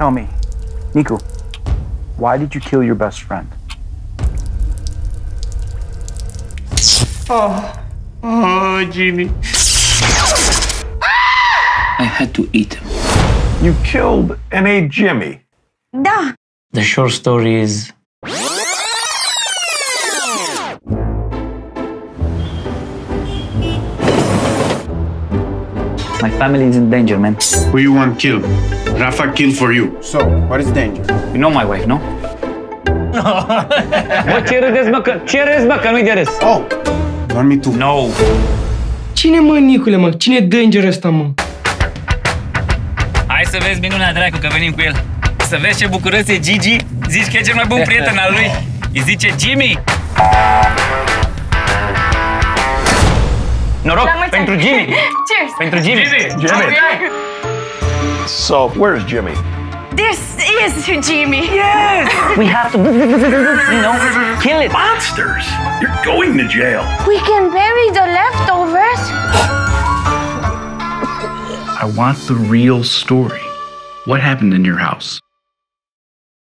Tell me, Nico, why did you kill your best friend? Oh, oh, Jimmy. I had to eat him. You killed and ate Jimmy. Da. The short story is My family is in danger, man. Who you want killed? Rafa killed for you. So, what is danger? You know my wife, no? Bă, ce râdeți, mă, că, ce râzi, mă, că nu-i de râs? Oh, doar mi tu. No. Cine mă, Nicule, mă? Cine e danger ăsta, mă? Hai să vezi minunea dracu că venim cu el. Să vezi ce bucuros e Gigi. Zici că e cel mai bun prieten al lui. Îi zice Jimmy. Noroc pentru Jimmy. Cheers. Pentru Jimmy. Jimmy. So, where's Jimmy? This is Jimmy. Yes! we have to, you know, kill it. Monsters! You're going to jail. We can bury the leftovers. I want the real story. What happened in your house?